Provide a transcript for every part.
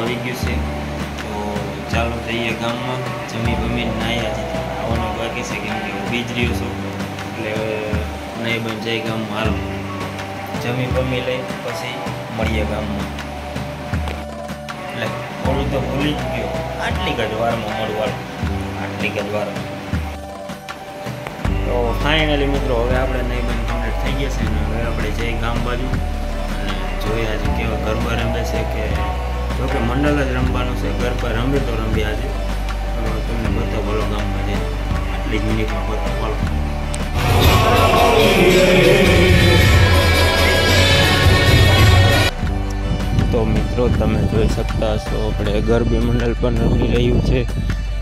આવી ગયું છે. તો ચાલો જઈએ ગામમાં, જમી બમીને નાહી છે. આવવાનું બાકી છે કેમ કે બીજ રહ્યો છું. એટલે નહીં બન જઈ ગામમાં હાલો. જમી બમી લઈ, પછી મળીએ ગામમાં. એટલે થોડું તો ભૂલી જ ગયો. આટલી જ વારમાં મળવાનું આટલી જ વારમાં. તો ફાઇનલી મિત્રો, હવે આપણે નહીં બંધ કમ્પ્લીટ થઈ ગયા છે ને હવે આપણે જઈ ગામ બાજુ. અને જોઈએ આજે કેવા ગરબા રમે છે કે જો કે મંડળ જ રમવાનું છે ગરબા રમે તો રમી આજે. તમને બતાવો, બોલો ગામમાં જઈને આટલી મિનિટમાં બતાવો બોલો. તો મિત્રો, તમે જોઈ શકતા હશો, આપણે ગરબી મંડળ પણ રમી રહ્યું છે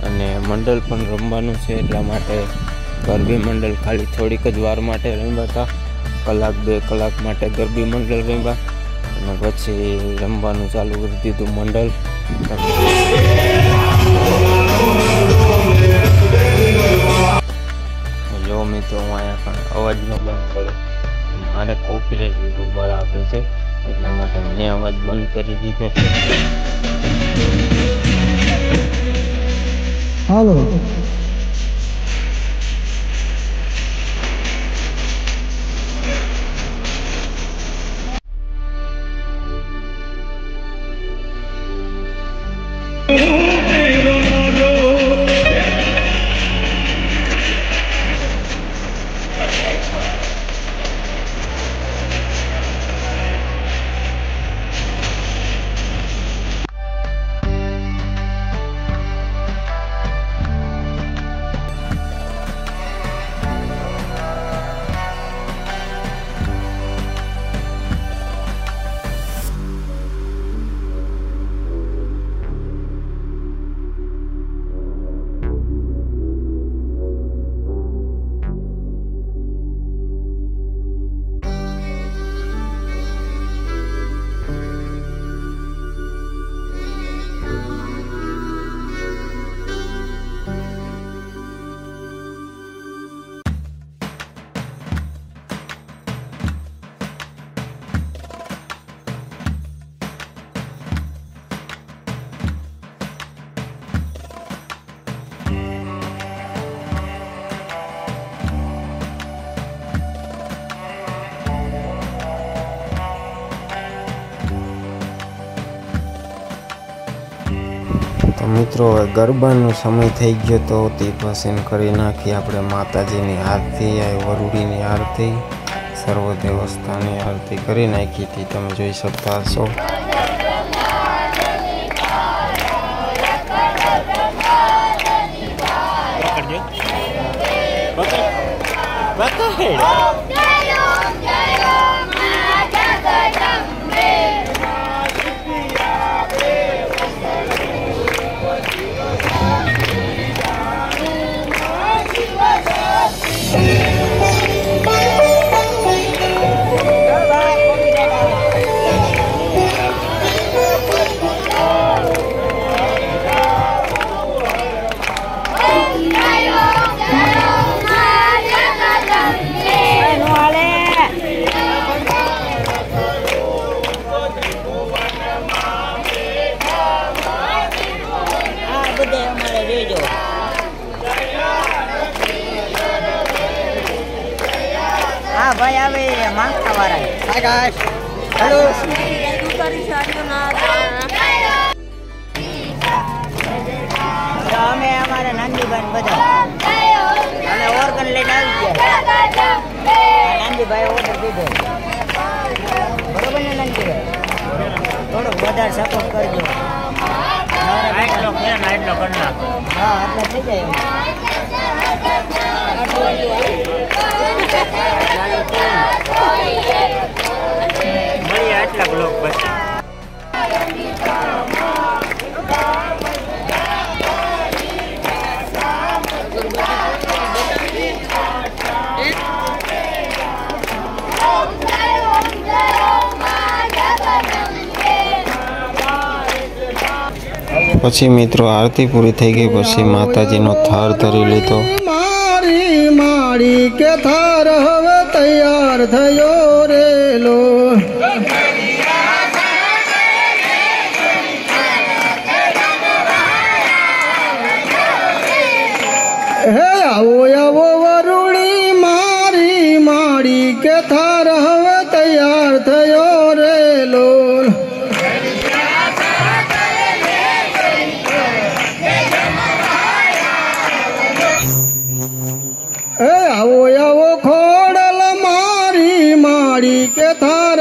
અને મંડળ પણ રમવાનું છે એટલા માટે ગરબી મંડળ ખાલી થોડીક જ વાર માટે રમ્યા હતા. કલાક, બે કલાક માટે ગરબી મંડળ રમ્યા. અને પછી રમવાનું ચાલુ કરી દીધું મંડળ. જો મિત્રો, હું અહીંયા પણ અવાજનો બંધ કરું. મારે કોપીરાઇટ યુટ્યુબર આપે છે. એટલા માટે મેં અવાજ બંધ કરી દીધો છે. હાલો. મિત્રો, હવે ગરબાનો સમય થઈ ગયો તો તે પસંદ કરી નાખી આપણે માતાજીની આરતી વરુડીની આરતી, સર્વ દેવસ્થાની આરતી કરી નાખી હતી. તમે જોઈ શકતા હશો. હા આવે માંગતા હાય ગાઈસ હેલો અમે અમારા નાનજીભાઈ બધા. અમે ઓર્ગન લઈને આવી ગયા. નાનજીભાઈ ઓર્ડર દીધો. બરોબર ને નાનજીભાઈ થોડોક વધારે સપોર્ટ કરજો. હા એટલે થઈ જાય. પછી મિત્રો આરતી પૂરી થઈ ગઈ, પછી માતાજીનો થાર ધરી લીધો. મારી મારી કે થાર હવે તૈયાર થયો રેલો હે આવો આવો કે થાર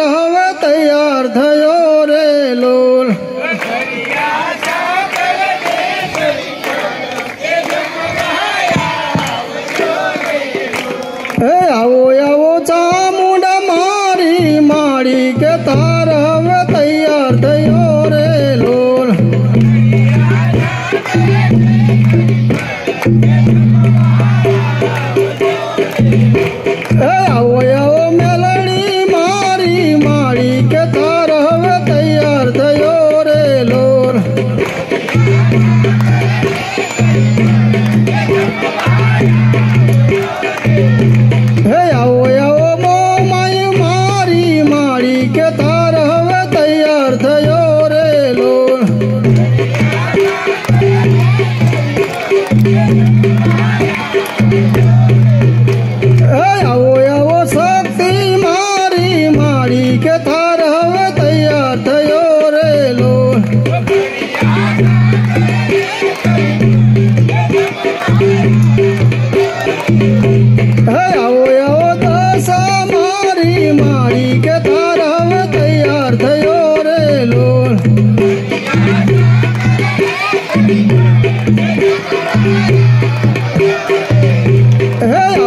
હે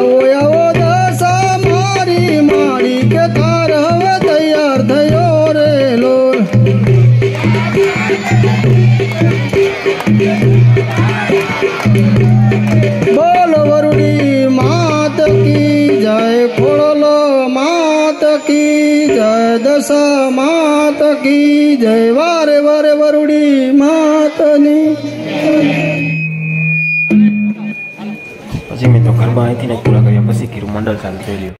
પછી મિત્રો ગરબા અહીંથી ને પૂરા કર્યા પછી કીરું મંડળ ચાલુ થઈ લ્યો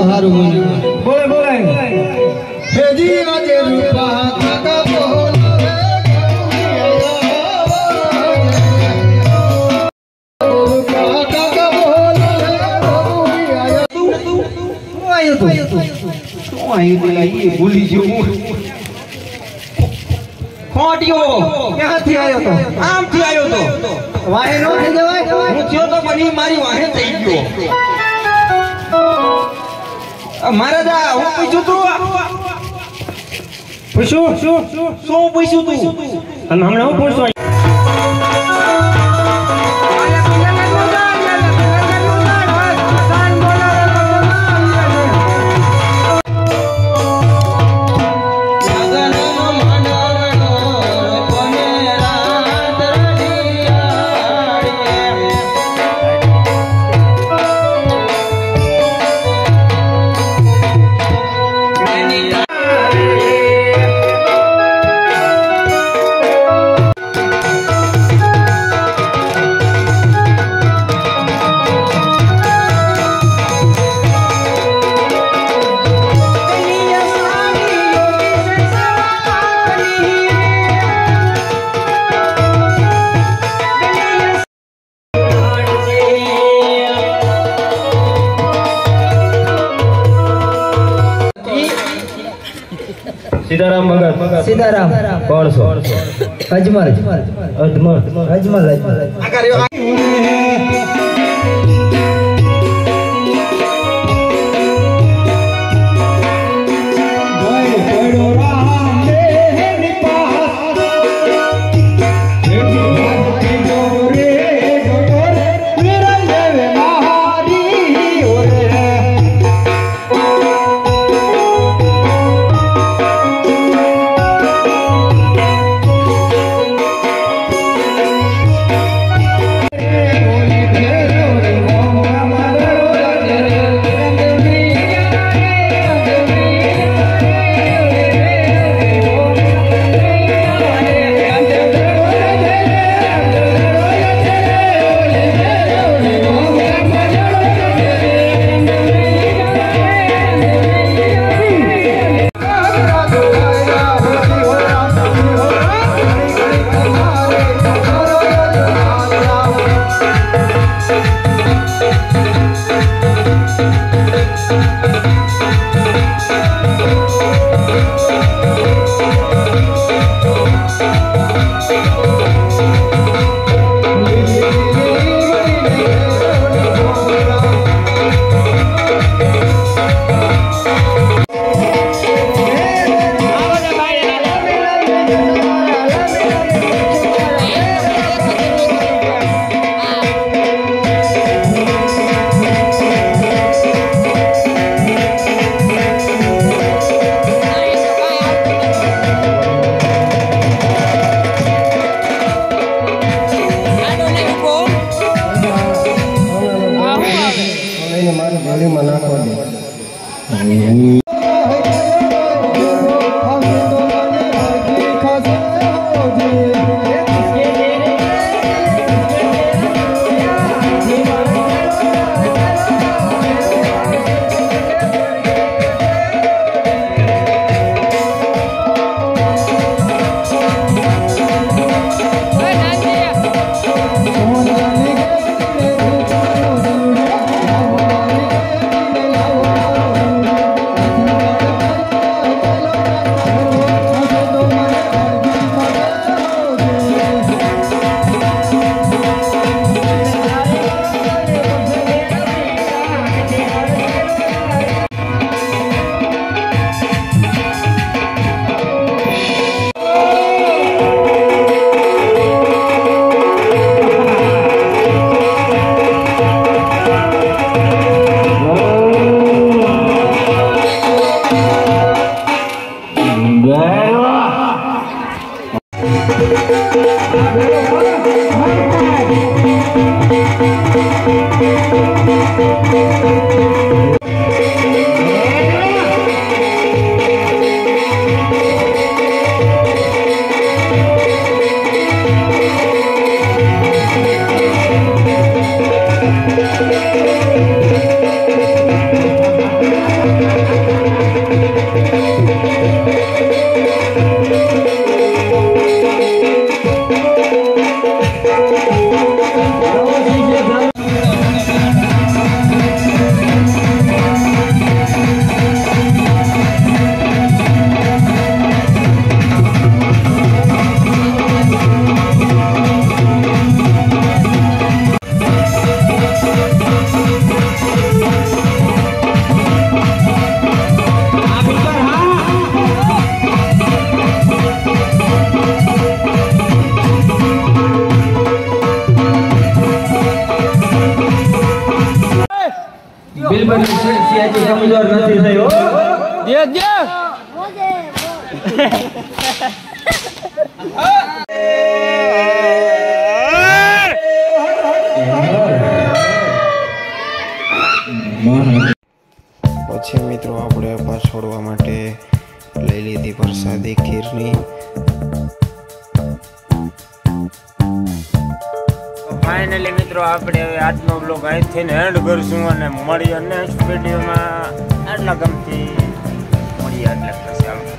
હારા મને. બોલે બોલે. આજે રૂપા કાકા બોલ. ભૂલી ગયો ખોટ્યો. ક્યાંથી આવ્યો તો? આમથી આવ્યો તો? વાહે નો થઈ જવાય. હું થયો તો બની મારી વાહે થઈ ગયો. મહારાજા હું પૂછ્યું તું? પૂછ્યું શું શું પૂછ્યું તું? અને હમણાં હું પૂછતો સીતારામ ભગત? સીતારામ. કોણ છો? અજમલ. અજમલ. અજમલ અજમલ. પછી મિત્રો આપણે અપા છોડવા માટે લઈ લીધી પ્રસાદી ખીરની. ફાઇનલી મિત્રો આપણે હવે આજનો બ્લોગ અહીંથી એન્ડ કરશું અને મળીએ નેક્સ્ટ વિડીયોમાં આટલા ગમતી